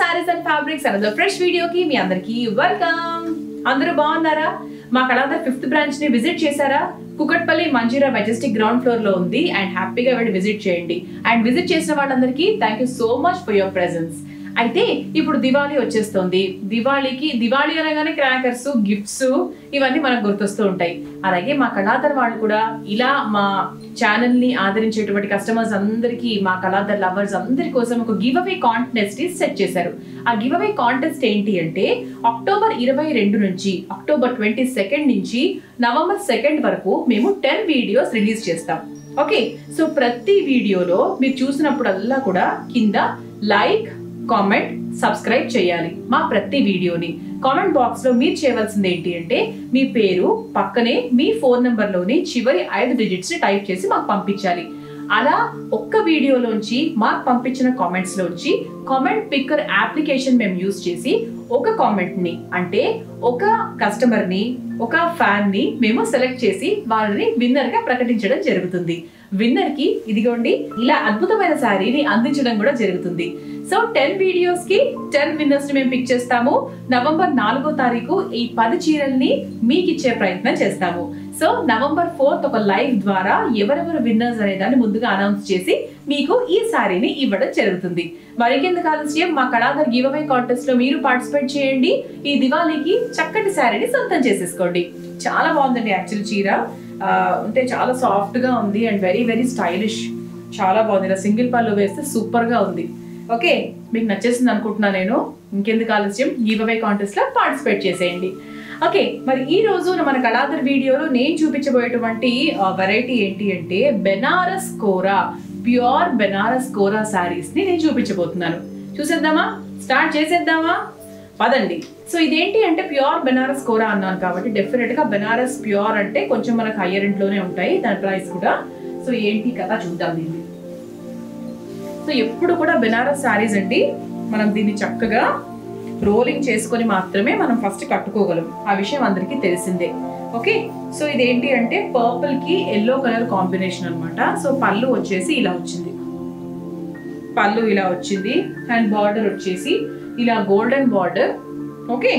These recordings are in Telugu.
Saris and fabrics another fresh వీడియోకి మీ అందరికి వెల్కమ్ అందరూ బాగున్నారా? మా కళాధర్ ఫిఫ్త్ బ్రాంచ్ని విజిట్ చేశారా? కుకట్పల్లి మంజీరా మెజెస్టిక్ గ్రౌండ్ ఫ్లోర్లో ఉంది. అండ్ హ్యాపీగా వెళ్ళి విజిట్ చేయండి. అండ్ విజిట్ చేసిన వాళ్ళందరికీ thank you so much for your presence అయితే ఇప్పుడు దివాళీ వచ్చేస్తుంది. దివాళీకి దివాళీ అనగానే క్రాకర్స్ గిఫ్ట్స్ ఇవన్నీ మనకు గుర్తొస్తూ ఉంటాయి. అలాగే మా కళాధర్ వాళ్ళు కూడా ఇలా మా ఛానల్ని ఆదరించేటువంటి కస్టమర్స్ అందరికీ మా కళాధర్ లవర్స్ అందరి కోసం ఒక గివ్ అవే కాంటెస్ట్ సెట్ చేశారు. ఆ గివ్ అవే కాంటెస్ట్ ఏంటి అంటే అక్టోబర్ ఇరవై రెండు నుంచి అక్టోబర్ ట్వంటీ సెకండ్ నుంచి నవంబర్ సెకండ్ వరకు మేము టెన్ వీడియోస్ రిలీజ్ చేస్తాం. ఓకే సో ప్రతి వీడియోలో మీరు చూసినప్పుడల్లా కూడా కింద లైక్ కామెంట్ సబ్స్క్రైబ్ చేయాలి మా ప్రతి వీడియోని. కామెంట్ బాక్స్లో మీరు చేయవలసింది ఏంటి అంటే మీ పేరు పక్కనే మీ ఫోన్ నెంబర్లోని చివరి ఐదు డిజిట్స్ని టైప్ చేసి మాకు పంపించాలి. అలా ఒక్క వీడియోలోంచి మాకు పంపించిన కామెంట్స్ లోంచి కామెంట్ పిక్కర్ అప్లికేషన్ మేము యూజ్ చేసి ఒక కామెంట్ని అంటే ఒక కస్టమర్ని ఒక ఫ్యాన్ని మేము సెలెక్ట్ చేసి వాళ్ళని విన్నర్గా ప్రకటించడం జరుగుతుంది. విన్నర్కి ఇదిగోండి ఇలా అద్భుతమైన శారీని అందించడం కూడా జరుగుతుంది. సో టెన్ వీడియోస్కి టెన్ విన్నర్స్ని మేము పిక్ చేస్తాము. నవంబర్ నాలుగో తారీఖు ఈ పది చీరల్ని మీకు ఇచ్చే ప్రయత్నం చేస్తాము. సో నవంబర్ ఫోర్త్ ఒక లైవ్ ద్వారా ఎవరెవరు విన్నర్స్ అనే దాన్ని ముందుగా అనౌన్స్ చేసి మీకు ఈ శారీని ఇవ్వడం జరుగుతుంది. మరికెందుకు ఆలస్యం? మా కళాధర్ గివ్ అవే కాంటెస్ట్లో మీరు పార్టిసిపేట్ చేయండి. ఈ దివాళీకి చక్కటి శారీని సొంతం చేసేసుకోండి. చాలా బాగుందండి యాక్చువల్ చీర. అంటే చాలా సాఫ్ట్గా ఉంది అండ్ వెరీ వెరీ స్టైలిష్ చాలా బాగుంది. ఇలా సింగిల్ పళ్ళు వేస్తే సూపర్గా ఉంది. ఓకే మీకు నచ్చేసింది అనుకుంటున్నా నేను. ఇంకెందుకు ఆలస్యం? గివ్ అవే కాంటెస్ట్లో పార్టిసిపేట్ చేసేయండి. ఓకే మరి ఈ రోజు మన కళాదర్ వీడియోలో నేను చూపించబోయేటువంటి వెరైటీ ఏంటి అంటే బెనారస్ కోరా ప్యూర్ బెనారస్ కోరా శారీస్ని నేను చూపించబోతున్నాను. చూసేద్దామా? స్టార్ట్ చేసేద్దామా? పదండి. సో ఇదేంటి అంటే ప్యూర్ బెనారస్ కోరా అన్నాను కాబట్టి డెఫినెట్గా బెనారస్ ప్యూర్ అంటే కొంచెం మనకు హయ్యర్ ఇంట్లోనే ఉంటాయి. దాని ప్రైస్ కూడా. సో ఏంటి కథ చూద్దాం దీన్ని. సో ఎప్పుడు కూడా బెనారస్ శారీస్ అండి మనం దీన్ని చక్కగా రోలింగ్ చేసుకొని మాత్రమే మనం ఫస్ట్ కట్టుకోగలం. ఆ విషయం అందరికీ తెలిసిందే. ఓకే? సో ఇదేంటి అంటే పర్పుల్కి ఎల్లో కలర్ కాంబినేషన్ అనమాట సో పళ్ళు వచ్చేసి ఇలా వచ్చింది. పళ్ళు ఇలా వచ్చింది. అండ్ బార్డర్ వచ్చేసి ఇలా గోల్డెన్ బార్డర్ ఓకే?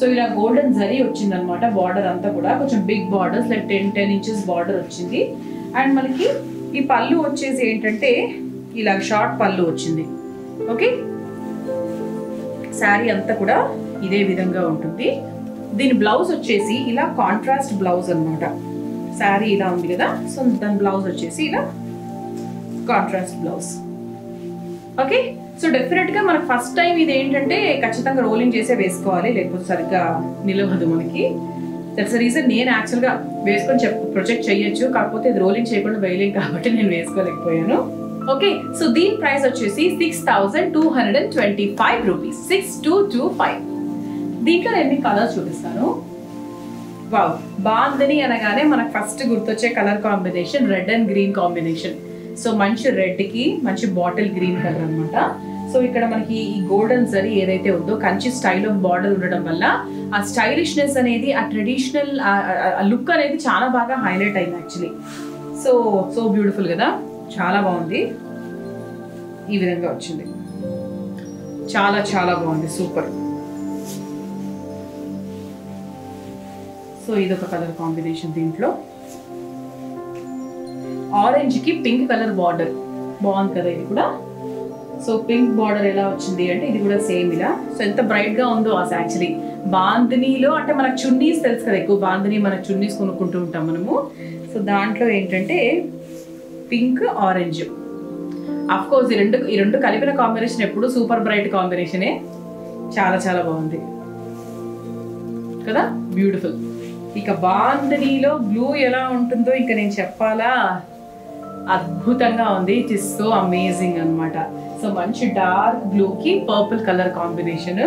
సో ఇలా గోల్డెన్ జరీ వచ్చింది అనమాట బార్డర్ అంతా కూడా. కొంచెం big borders like ten ten inches border వచ్చింది. అండ్ మనకి ఈ పళ్ళు వచ్చేసి ఏంటంటే ఇలా షార్ట్ పళ్ళు వచ్చింది. ఓకే? శారీ అంతా కూడా ఇదే విధంగా ఉంటుంది. దీని బ్లౌజ్ వచ్చేసి ఇలా కాంట్రాస్ట్ బ్లౌజ్ అన్నమాట. శారీ ఇలా ఉంది కదా? సో దాని బ్లౌజ్ వచ్చేసి ఇలా కాంట్రాస్ట్ బ్లౌజ్. ఓకే? సో డెఫినెట్గా మనకు ఫస్ట్ టైం ఇది ఏంటంటే ఖచ్చితంగా రోలింగ్ చేసే వేసుకోవాలి లేకపోతే సరిగ్గా నిలవదు మనకి. దట్స్ రీజన్ నేను యాక్చువల్గా వేసుకొని చెప్ ప్రొజెక్ట్ చేయొచ్చు కాకపోతే ఇది రోలింగ్ చేయకుండా వేయలేం కాబట్టి నేను వేసుకోలేకపోయాను. ఓకే సో దీని ప్రైస్ వచ్చేసి six thousand two hundred and twenty five rupees six two two five దీంట్లో ఎన్ని కలర్స్ చూపిస్తాను? వావ్ బాందని అనగానే మనకు ఫస్ట్ గుర్తొచ్చే colour combination red and green combination so మంచి రెడ్కి మంచి బాటిల్ గ్రీన్ కలర్ అనమాట సో ఇక్కడ మనకి ఈ గోల్డెన్ జరీ ఏదైతే ఉందో కంచి స్టైల్ ఆఫ్ బార్డర్ ఉండడం వల్ల ఆ స్టైలిష్నెస్ అనేది ఆ ట్రెడిషనల్ లుక్ అనేది చాలా బాగా హైలైట్ అయింది యాక్చువల్లీ సో సో బ్యూటిఫుల్ కదా? చాలా బాగుంది. ఈ విధంగా వచ్చింది. చాలా చాలా బాగుంది. సూపర్. సో ఇది ఒక కలర్ కాంబినేషన్ దీంట్లో. ఆరెంజ్కి పింక్ కలర్ బార్డర్. బాగుంది కదా ఇది కూడా. సో పింక్ బార్డర్ ఎలా వచ్చింది అంటే ఇది కూడా సేమ్ ఇలా. సో ఎంత బ్రైట్గా ఉందో అసలు యాక్చువల్లీ. బాందినీలో అంటే మనకు చున్నీస్ తెలుసు కదా ఎక్కువ. బాందిని మన చున్నీస్ కొనుక్కుంటూ ఉంటాం మనము. సో దాంట్లో ఏంటంటే పింక్ ఆరెంజ్ అఫ్ కోర్స్ ఈ రెండు ఈ రెండు కలిపిన కాంబినేషన్ ఎప్పుడు సూపర్ బ్రైట్ కాంబినేషనే చాలా చాలా బాగుంది. కదా? బ్యూటిఫుల్ ఇక బాందనీలో బ్లూ ఎలా ఉంటుందో ఇంకా నేను చెప్పాలా? అద్భుతంగా ఉంది. ఇట్ ఇస్ సో అమేజింగ్ అన్నమాట. సో మంచి డార్క్ బ్లూకి పర్పుల్ కలర్ కాంబినేషన్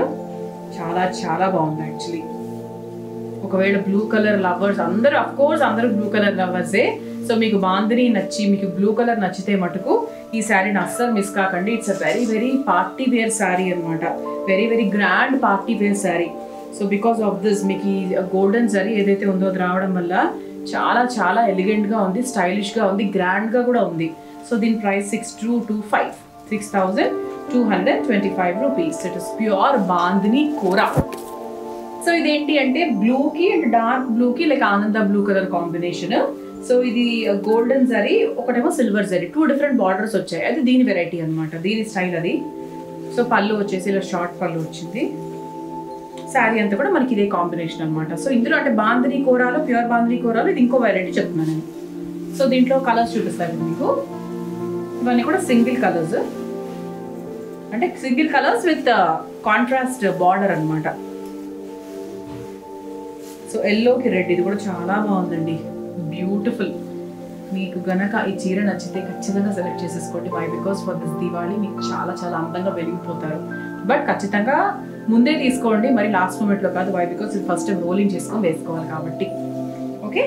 చాలా చాలా బాగుంది యాక్చువల్లీ ఒకవేళ బ్లూ కలర్ లవర్స్ అందరూ అఫ్ కోర్స్ అందరూ బ్లూ కలర్ లవర్సే సో మీకు బాందిని నచ్చి మీకు బ్లూ కలర్ నచ్చితే మటుకు ఈ శారీని అస్సలు మిస్ కాకండి. It's a very very party wear sari అనమాట very very grand party wear sari so because of this మీకు ఈ గోల్డెన్ జరీ ఏదైతే ఉందో అది రావడం వల్ల చాలా చాలా ఎలిగెంట్గా ఉంది స్టైలిష్గా ఉంది గ్రాండ్గా కూడా ఉంది. సో దీని price six two two five six thousand two hundred twenty five rupees it is pure bandhani కూర. సో ఇదేంటి అంటే బ్లూకి అండ్ డార్క్ బ్లూకి లైక్ ఆనంద బ్లూ కలర్ కాంబినేషన్ సో ఇది గోల్డెన్ జరీ ఒకటేమో silver zari two different borders వచ్చాయి. అది దీని వెరైటీ అనమాట దీని స్టైల్ అది. సో పళ్ళు వచ్చేసి ఇలా షార్ట్ పళ్ళు వచ్చింది. శారీ అంతా కూడా మనకి ఇదే కాంబినేషన్ అనమాట సో ఇందులో అంటే బాంద్రీ కూరలో ప్యూర్ బాంద్రీ కూరలో ఇది ఇంకో వెరైటీ చెప్తున్నాను నేను. సో దీంట్లో కలర్స్ చూపిస్తాను మీకు. ఇవన్నీ కూడా సింగిల్ కలర్స్ అంటే single colours with contrast border అనమాట సో ఎల్లోకి రెడ్ ఇది కూడా చాలా బాగుందండి. బ్యూటిఫుల్ మీకు గనక ఈ చీర నచ్చితే ఖచ్చితంగా సెలెక్ట్ చేసేసుకోండి. Why because for this Diwali మీకు చాలా చాలా అందంగా వెలిగిపోతారు. బట్ ఖచ్చితంగా ముందే తీసుకోండి. మరి లాస్ట్ మూమెంట్లో కాదు. వై బికాస్ ఇది ఫస్ట్ టైం రోలింగ్ చేసుకొని వేసుకోవాలి కాబట్టి. ఓకే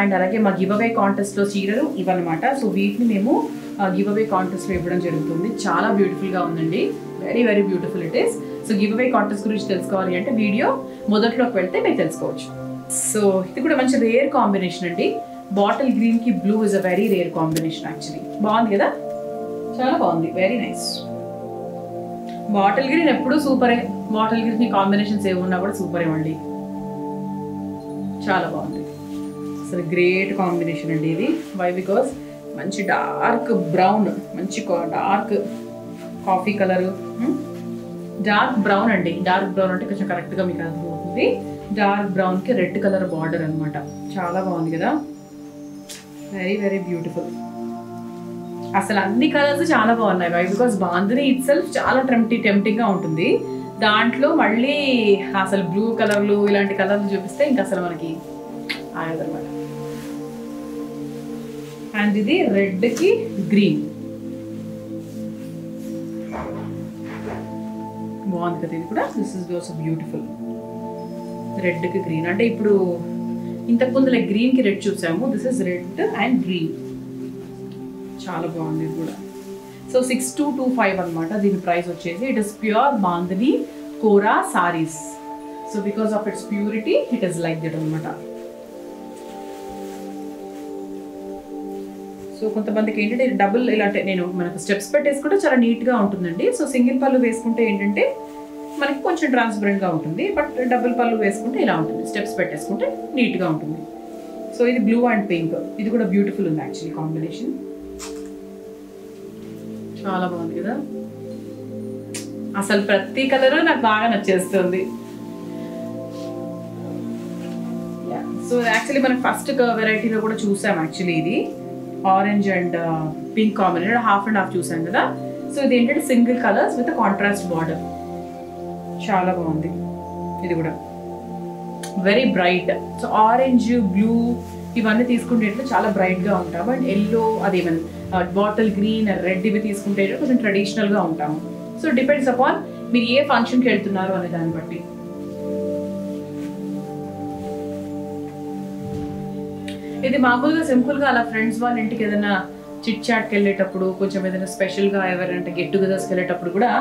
అండ్ అలాగే మా గివ్ అవే కాంటెస్ట్లో చీరలు ఇవన్నమాట సో వీటిని మేము గివ్ అవే కాంటెస్ట్లో ఇవ్వడం జరుగుతుంది. చాలా బ్యూటిఫుల్గా ఉందండి. Very very beautiful it is so give away contest గురించి తెలుసుకోవాలి అంటే వీడియో మొదట్లోకి వెళ్తే మీరు తెలుసుకోవచ్చు. సో ఇది కూడా మంచి రేర్ కాంబినేషన్ అండి. బాటిల్ గ్రీన్కి blue is a very rare combination actually బాగుంది కదా? చాలా బాగుంది. వెరీ నైస్ బాటిల్ గ్రీన్ ఎప్పుడూ సూపరే. బాటిల్ గ్రీన్ కాంబినేషన్స్ ఏమున్నా కూడా సూపరే మళ్ళీ. చాలా బాగుంది. అసలు గ్రేట్ కాంబినేషన్ అండి ఇది. వై బికాస్ మంచి డార్క్ బ్రౌన్ మంచి dark coffee colour dark brown అండి. డార్క్ బ్రౌన్ అంటే కొంచెం కరెక్ట్గా మీకు అర్థమవుతుంది. డార్క్ బ్రౌన్కి రెడ్ కలర్ బార్డర్ అనమాట చాలా బాగుంది కదా? వెరీ వెరీ బ్యూటిఫుల్ అసలు అన్ని కలర్స్ చాలా బాగున్నాయి. Why because bandhani itself చాలా టెంప్టీ టెంప్టింగ్గా ఉంటుంది. దాంట్లో మళ్ళీ అసలు బ్లూ కలర్లు ఇలాంటి కలర్లు చూపిస్తే ఇంకా అసలు మనకి ఆగదన్నమాట. అండ్ ఇది రెడ్కి గ్రీన్ బాగుంది కదా ఇది కూడా? దిస్ ఇస్ ఆల్సో బ్యూటిఫుల్ రెడ్కి గ్రీన్. అంటే ఇప్పుడు ఇంతకు ముందు లైక్ గ్రీన్కి రెడ్ చూసాము. This is red and green చాలా బాగుంది కూడా. So six two two five అనమాట దీని ప్రైస్ వచ్చేసి it is pure bandhani kora saris so because of its purity it is like that అనమాట సో కొంతమందికి ఏంటంటే డబుల్ ఇలాంటి నేను మనకు స్టెప్స్ పెట్టేసుకుంటే చాలా నీట్గా ఉంటుందండి. సో సింగిల్ పళ్ళు వేసుకుంటే ఏంటంటే మనకి కొంచెం ట్రాన్స్పరెంట్గా ఉంటుంది బట్ డబుల్ పళ్ళు వేసుకుంటే ఇలా ఉంటుంది. స్టెప్స్ పెట్టేసుకుంటే నీట్గా ఉంటుంది. సో ఇది బ్లూ అండ్ పింక్ ఇది కూడా బ్యూటిఫుల్ ఉంది యాక్చువల్లీ కాంబినేషన్ చాలా బాగుంది కదా? అసలు ప్రతి కలర్ నాకు బాగా నచ్చేస్తుంది. సో యాక్చువల్లీ మనం ఫస్ట్ వెరైటీలో కూడా చూసాం యాక్చువల్లీ ఇది. Orange and pink combination half and half చూసాం కదా? సో ఇది ఏంటంటే single colours with contrast border చాలా బాగుంది. ఇది కూడా. Very bright so orange blue ఇవన్నీ తీసుకుంటే చాలా బ్రైట్గా ఉంటాం. అండ్ ఎల్లో అదేమన్నా బాటిల్ గ్రీన్ రెడ్ ఇవి తీసుకుంటే కొంచెం ట్రెడిషనల్గా ఉంటాము సో డిపెండ్స్ అపాన్ మీరు ఏ ఫంక్షన్కి వెళ్తున్నారు అనే దాన్ని బట్టి. ఇది మామూలుగా సింపుల్గా అలా ఫ్రెండ్స్ వాళ్ళ ఇంటికి ఏదైనా చిట్ చాట్కి వెళ్ళేటప్పుడు కొంచెం ఏదైనా స్పెషల్గా ఎవరైనా గెట్ టుగెదర్స్కి వెళ్ళేటప్పుడు కూడా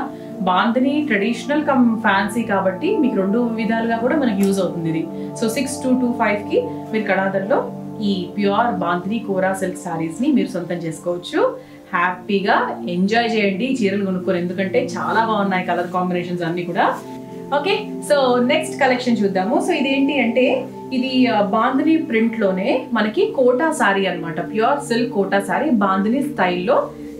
బాందని ట్రెడిషనల్ కమ్ ఫ్యాన్సీ కాబట్టి మీకు రెండు విధాలుగా కూడా మనకు యూజ్ అవుతుంది ఇది. సో సిక్స్ టూ టూ ఫైవ్కి మీరు కడాదర్లో ఈ ప్యూర్ బాంధిని కోరా సిల్క్ శారీస్ని మీరు సొంతం చేసుకోవచ్చు. హ్యాపీగా ఎంజాయ్ చేయండి ఈ చీరలు కొనుక్కోరు ఎందుకంటే చాలా బాగున్నాయి కలర్ కాంబినేషన్స్ అన్నీ కూడా. ఓకే సో నెక్స్ట్ కలెక్షన్ చూద్దాము. సో ఇది ఏంటి అంటే ఇది బాందిని ప్రింట్లోనే మనకి కోటా సారీ అన్నమాట. Pure silk Kota sari. Bandhani స్టైల్లో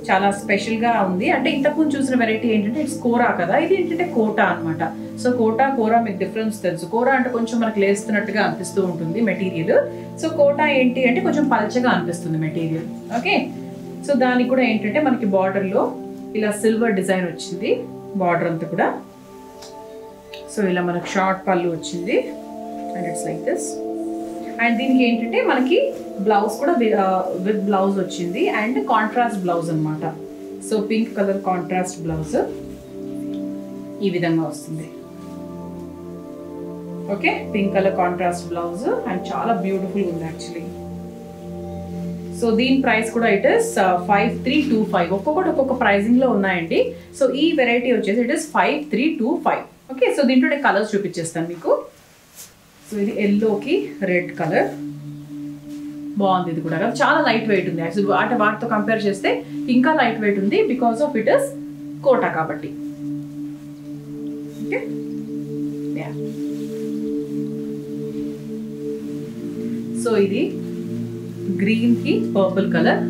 చాలా స్పెషల్గా ఉంది. అంటే ఇంతకుముందు చూసిన వెరైటీ ఏంటంటే ఇట్స్ కోరా కదా? ఇది ఏంటంటే కోటా అనమాట సో కోటా కోరా మీకు డిఫరెన్స్ తెలుసు. కోరా అంటే కొంచెం మనకు లేస్తున్నట్టుగా అనిపిస్తూ ఉంటుంది మెటీరియల్ సో కోటా ఏంటి అంటే కొంచెం పల్చగా అనిపిస్తుంది మెటీరియల్ ఓకే సో దానికి కూడా ఏంటంటే మనకి బార్డర్లో ఇలా సిల్వర్ డిజైన్ వచ్చింది. బార్డర్ అంతా కూడా. సో ఇలా మనకు షార్ట్ పళ్ళు వచ్చింది. And it's like this and దీనికి ఏంటంటే మనకి బ్లౌజ్ కూడా విత్ బ్లౌజ్ uh, వచ్చింది. అండ్ కాంట్రాస్ట్ బ్లౌజ్ అన్నమాట. So pink colour contrast blouse ఈ విధంగా వస్తుంది. Okay pink colour contrast blouse and చాలా బ్యూటిఫుల్ ఉంది యాక్చువల్లీ సో దీని ప్రైస్ కూడా it is five three two five ఒక్కొక్కటి ఒక్కొక్క ప్రైజింగ్లో ఉన్నాయండి. సో ఈ వెరైటీ వచ్చేసి it is five three two five okay so దీంట్లో నేను కలర్స్ చూపించేస్తాను మీకు. సో ఇది ఎల్లోకి రెడ్ కలర్ బాగుంది ఇది కూడా. చాలా లైట్ వెయిట్ ఉంది యాక్చువల్ అంటే వాటితో కంపేర్ చేస్తే ఇంకా లైట్ వెయిట్ ఉంది because of it is Kota కాబట్టి. ఓకే సో ఇది గ్రీన్కి పర్పుల్ కలర్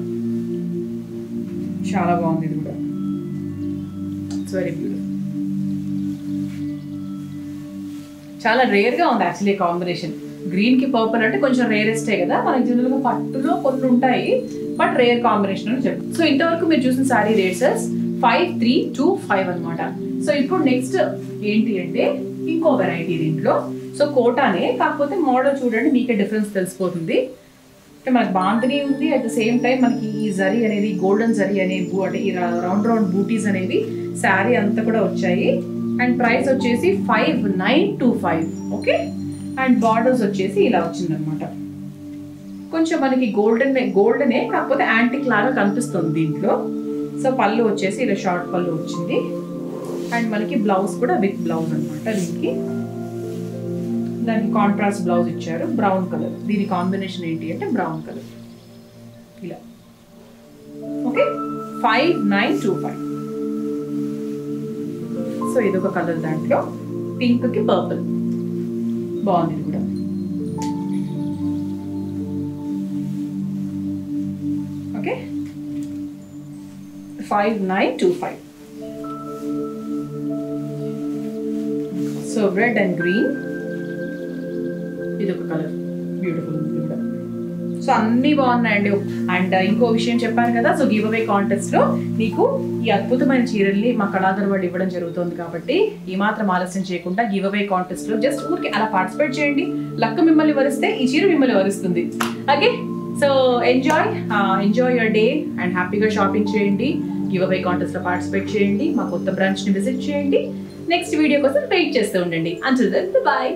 చాలా బాగుంది ఇది కూడా. ఇట్స్ వెరీ బ్యూటిఫుల్ చాలా రేర్గా ఉంది యాక్చువల్లీ కాంబినేషన్ గ్రీన్కి పర్పుల్ అంటే కొంచెం రేరెస్టే కదా? మనకి జనరల్గా పట్టులో కొన్ని ఉంటాయి బట్ రేర్ కాంబినేషన్ అని చెప్పి సో ఇంతవరకు మీరు చూసిన sari rates five three two five అనమాట సో ఇప్పుడు నెక్స్ట్ ఏంటి అంటే ఇంకో వెరైటీ దీంట్లో సో కోటానే కాకపోతే మోడల్ చూడండి మీకే డిఫరెన్స్ తెలిసిపోతుంది. అంటే మనకి బాంతిని ఉంది అట్ ద సేమ్ టైం మనకి ఈ జరీ అనేది గోల్డెన్ జరీ అనేది అంటే ఈ రౌండ్ రౌండ్ బూటీస్ అనేవి శారీ అంతా కూడా వచ్చాయి. అండ్ ప్రైస్ వచ్చేసి five nine two five okay and borders వచ్చేసి ఇలా వచ్చిందనమాట కొంచెం మనకి గోల్డెన్ గోల్డెనే కాకపోతే యాంటిక్ లాగా కనిపిస్తుంది దీంట్లో. సో పళ్ళు వచ్చేసి ఇలా షార్ట్ పళ్ళు వచ్చింది. అండ్ మనకి బ్లౌజ్ కూడా విత్ బ్లౌజ్ అనమాట దీనికి. దానికి కాంట్రాస్ట్ బ్లౌజ్ ఇచ్చారు బ్రౌన్ కలర్ దీని కాంబినేషన్ ఏంటి అంటే బ్రౌన్ కలర్ ఇలా. Okay five nine two five so ఇదొక కలర్ దాంట్లో పింక్కి పర్పుల్ బాగుంది ఇది కూడా okay five nine two five so red and green ఇది ఒక కలర్ బ్యూటిఫుల్ ఉంది కూడా సో అన్ని బాగున్నాయండి. అండ్ uh, ఇంకో విషయం చెప్పాను కదా సో గివ్ అవే కాంటెస్ట్లో నీకు ఈ అద్భుతమైన చీరల్ని మా కళాధర్ వాళ్ళు ఇవ్వడం జరుగుతుంది కాబట్టి ఈ మాత్రం ఆలస్యం చేయకుండా గివ్ అవే కాంటెస్ట్లో జస్ట్ ఊరికి అలా పార్టిసిపేట్ చేయండి. లక్క మిమ్మల్ని వరిస్తే ఈ చీర మిమ్మల్ని వరుస్తుంది. Okay so enjoy enjoy your day and హ్యాపీగా షాపింగ్ చేయండి. గివ్ అవే కాంటెస్ట్లో పార్టిసిపేట్ చేయండి. మా కొత్త బ్రాంచ్ని విజిట్ చేయండి. నెక్స్ట్ వీడియో కోసం వెయిట్ చేస్తూ ఉండండి. అంచుల్ బాయ్